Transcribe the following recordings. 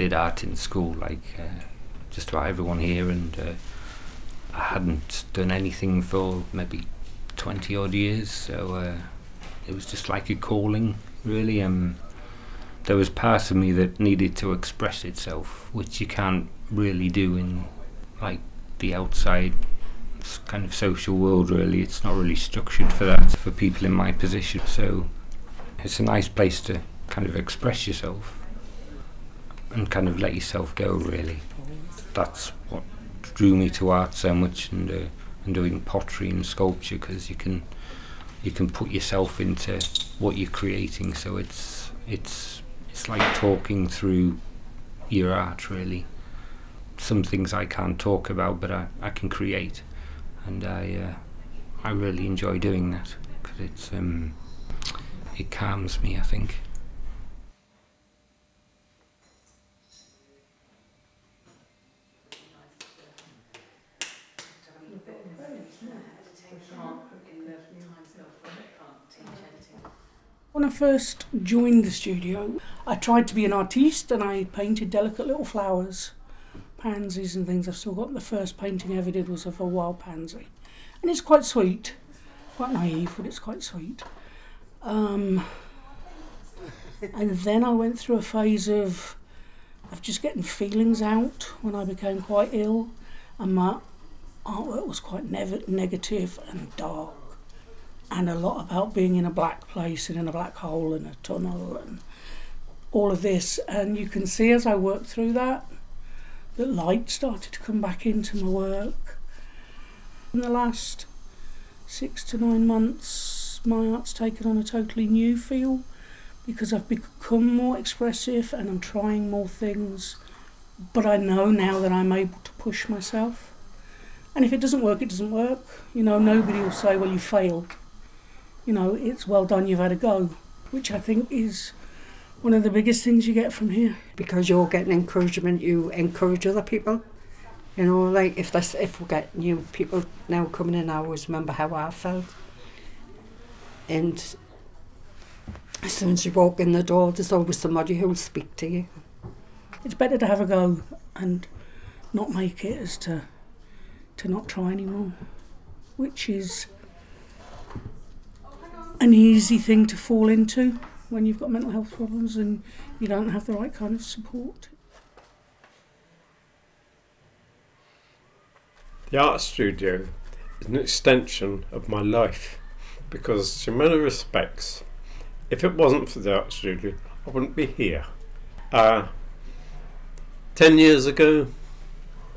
Did art in school, like uh, just about everyone here, and uh, I hadn't done anything for maybe 20 odd years, so uh, it was just like a calling, really. Um, there was part of me that needed to express itself, which you can't really do in like the outside kind of social world really it's not really structured for that for people in my position so it's a nice place to kind of express yourself and kind of let yourself go really. That's what drew me to art so much and uh, and doing pottery and sculpture because you can you can put yourself into what you're creating. So it's it's it's like talking through your art really. Some things I can't talk about but I, I can create. And I uh, I really enjoy doing that because it's um, it calms me I think. When I first joined the studio, I tried to be an artiste and I painted delicate little flowers pansies and things. I've still got the first painting I ever did was of a wild pansy, and it's quite sweet, quite naive, but it's quite sweet. Um, and then I went through a phase of of just getting feelings out when I became quite ill, and my artwork was quite ne- negative and dark, and a lot about being in a black place and in a black hole and a tunnel and all of this. And you can see as I worked through that that light started to come back into my work. In the last six to nine months, my art's taken on a totally new feel because I've become more expressive and I'm trying more things. But I know now that I'm able to push myself. And if it doesn't work, it doesn't work. You know, nobody will say, well, you failed. You know, it's well done, you've had a go, which I think is one of the biggest things you get from here. Because you're getting encouragement, you encourage other people. You know, like if this, if we get new people now coming in, I always remember how I felt. And as soon as you walk in the door, there's always somebody who'll speak to you. It's better to have a go and not make it as to to not try anymore, which is an easy thing to fall into when you've got mental health problems and you don't have the right kind of support. The art studio is an extension of my life because, in many respects, if it wasn't for the art studio, I wouldn't be here. Uh, ten years ago,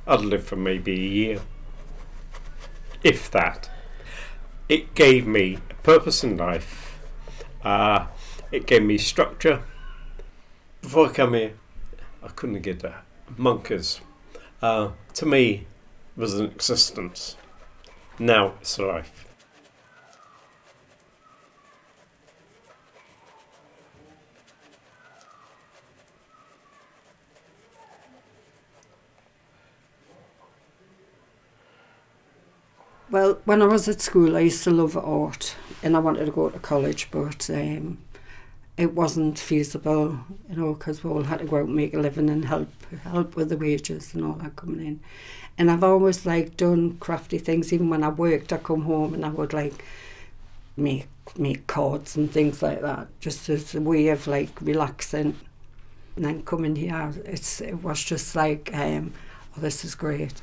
I'd live for maybe a year, if that. It gave me a purpose in life. Uh, it gave me structure. Before I came here, I couldn't get that. Monkeys, uh, to me, was an existence. Now it's a life. Well, when I was at school, I used to love art and I wanted to go to college, but um, it wasn't feasible, you know, because we all had to go out and make a living and help help with the wages and all that coming in. And I've always like done crafty things. Even when I worked, I come home and I would like make make cards and things like that, just as a way of like relaxing. And then coming here, it's it was just like, um, oh, this is great.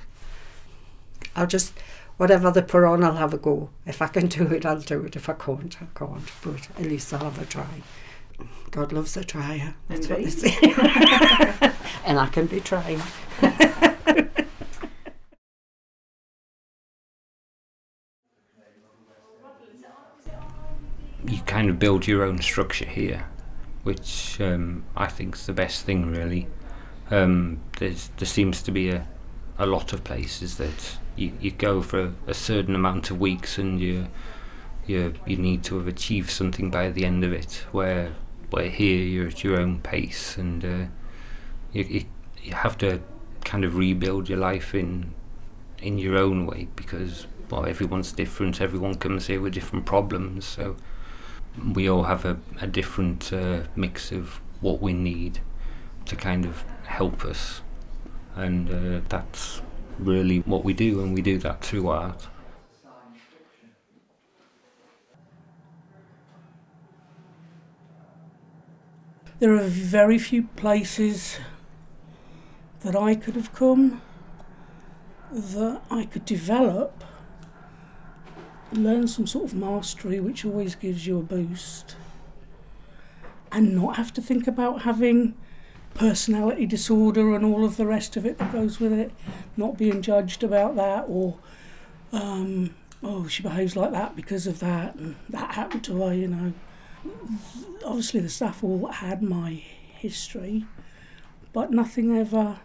I'll just whatever they put on, I'll have a go. If I can do it, I'll do it. If I can't, I can't. But at least I'll have a try. God loves a trier. That's what they say. and I can be trying. you kind of build your own structure here, which um, I think is the best thing really. Um, there's, there seems to be a, a lot of places that you, you go for a, certain amount of weeks and you, you you need to have achieved something by the end of it. Where where here you're at your own pace and uh, you, you you have to kind of rebuild your life in in your own way because well everyone's different. Everyone comes here with different problems, so we all have a, a different uh, mix of what we need to kind of help us, and uh, that's really what we do, and we do that through art. There are very few places that I could have come that I could develop, learn some sort of mastery, which always gives you a boost, and not have to think about having personality disorder and all of the rest of it that goes with it, not being judged about that or. Um, oh, she behaves like that because of that, and that happened to her, you know obviously the staff all had my history, but nothing ever,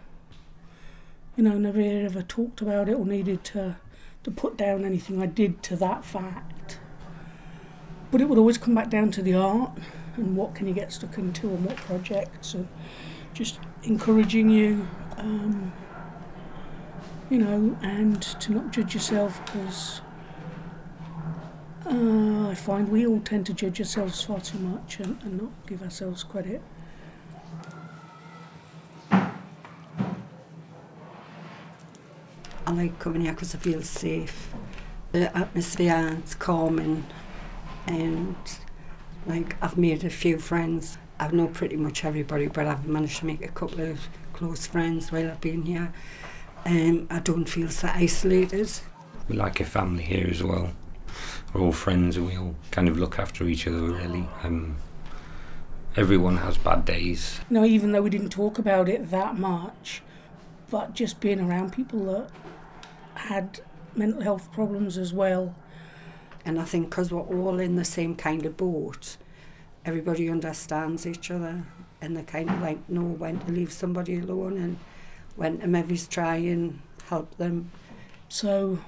you know, never ever talked about it or needed to, to put down anything I did to that fact. But it would always come back down to the art and what can you get stuck into and what projects and just encouraging you, um, you know, and to not judge yourself because uh, I find we all tend to judge ourselves far too much and, and not give ourselves credit. I like coming here because I feel safe. The atmosphere is calming and like I've made a few friends. I know pretty much everybody but I've managed to make a couple of close friends while I've been here. Um, I don't feel so isolated. We're like a family here as well we're all friends and we all kind of look after each other really. Um, everyone has bad days. You know, even though we didn't talk about it that much, but just being around people that had mental health problems as well. And I think because we're all in the same kind of boat, everybody understands each other and they kind of like know when to leave somebody alone and when to maybe try and help them. So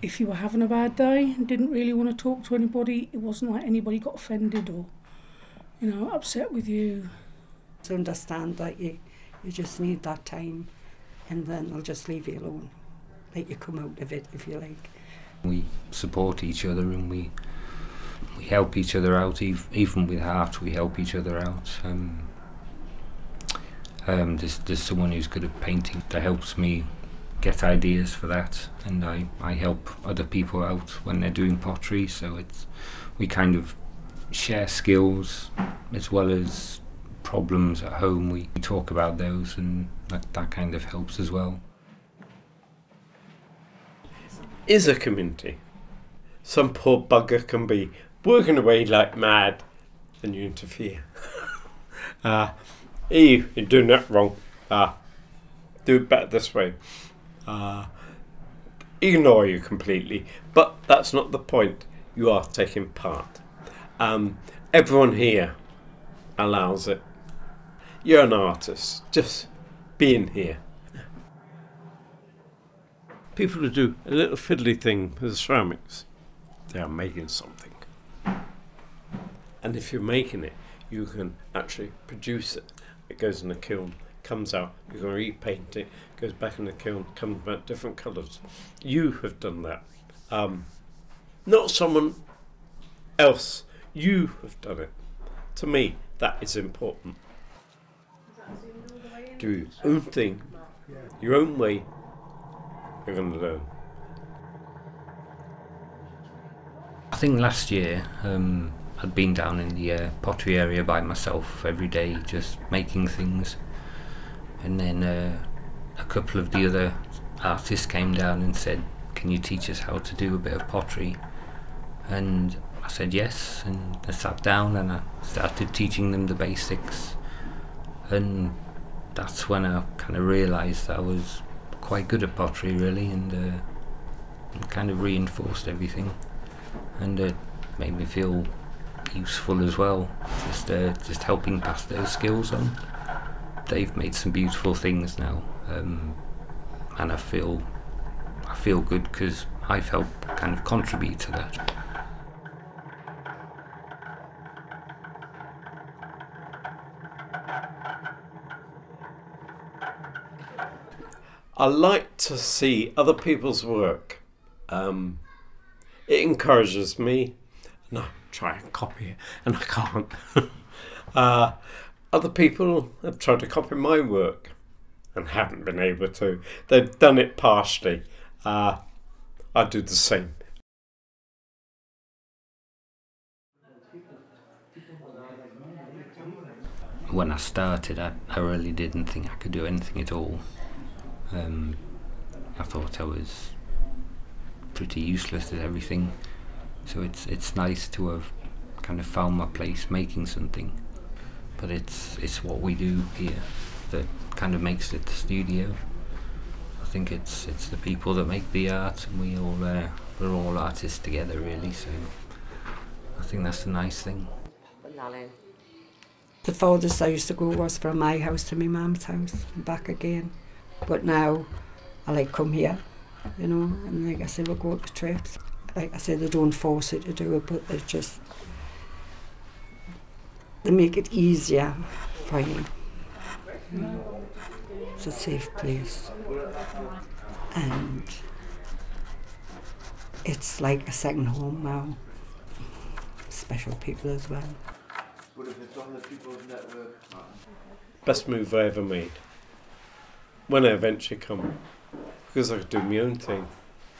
if you were having a bad day and didn't really want to talk to anybody, it wasn't like anybody got offended or, you know, upset with you. To understand that you, you just need that time and then they'll just leave you alone. Let you come out of it if you like. We support each other and we we help each other out, even with art, we help each other out. Um, um, there's, there's someone who's good at painting that helps me get ideas for that and I, I help other people out when they're doing pottery. So it's we kind of share skills as well as problems at home. We talk about those and that, that kind of helps as well. Is a community. Some poor bugger can be working away like mad and you interfere uh, you're doing that wrong uh, do it better this way uh, ignore you completely. But that's not the point. You are taking part. Um, everyone here allows it. You're an artist. Just being here. People who do a little fiddly thing with ceramics, they are making something. And if you're making it, you can actually produce it. It goes in a kiln comes out, you can repaint it, goes back in the kiln, comes back different colours. You have done that. Um, not someone else. You have done it. To me, that is important. Do your own thing, your own way, you're going to learn. I think last year um, I'd been down in the uh, pottery area by myself every day, just making things. And then uh, a couple of the other artists came down and said, "Can you teach us how to do a bit of pottery?" And I said yes, and I sat down and I started teaching them the basics, and that's when I kind of realised I was quite good at pottery, really, and, uh, and kind of reinforced everything, and it made me feel useful as well, just uh, just helping pass those skills on they've made some beautiful things now, um, and I feel I feel good because I've helped kind of contribute to that. I like to see other people's work. Um, it encourages me, I try and copy it, and I can't. uh, Other people have tried to copy my work and haven't been able to. They've done it partially. Uh, I do the same. When I started, I, I really didn't think I could do anything at all. Um, I thought I was pretty useless at everything. So it's it's nice to have kind of found my place making something. But it's it's what we do here that kind of makes it the studio. I think it's it's the people that make the art, and we all uh, we're all artists together, really. So I think that's the nice thing. The furthest I used to go was from my house to my mum's house and back again. But now I like come here, you know, and like I say, we'll go to trips. Like I say, they don't force you to do it, but they just they make it easier for you. you. It's a safe place, and it's like a second home now. Special people as well. But if it's on the people's network, Best move I ever made. When I eventually come, because I could do my own thing.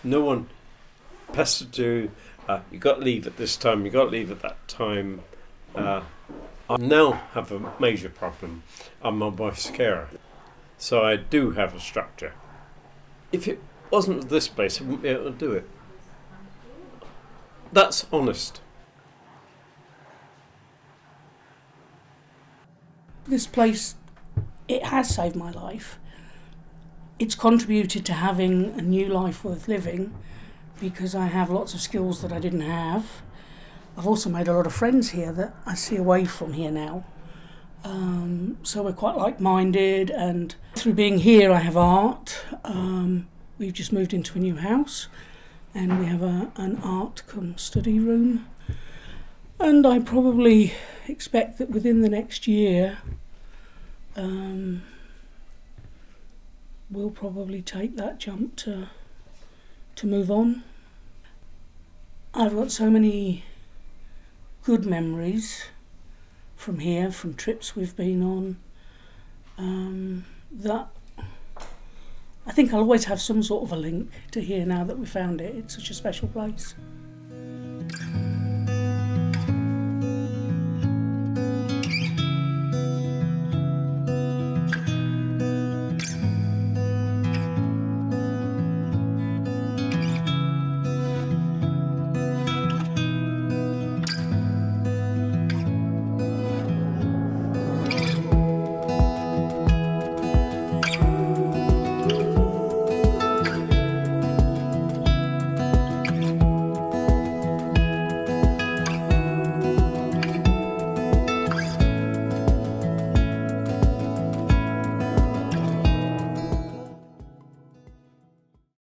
No one pestered you. Uh, you got to leave at this time. You got to leave at that time. Uh, I now have a major problem. I'm my wife's carer, so I do have a structure. If it wasn't this place, I wouldn't be able to do it. That's honest. this place it has saved my life it's contributed to having a new life worth living because i have lots of skills that i didn't have. I've also made a lot of friends here that i see away from here now. Um, so we're quite like-minded and through being here i have art. Um, we've just moved into a new house and we have a, an art come study room. And i probably expect that within the next year um, we'll probably take that jump to to move on. I've got so many good memories from here, from trips we've been on, um, that I think I'll always have some sort of a link to here now that we found it. It's such a special place.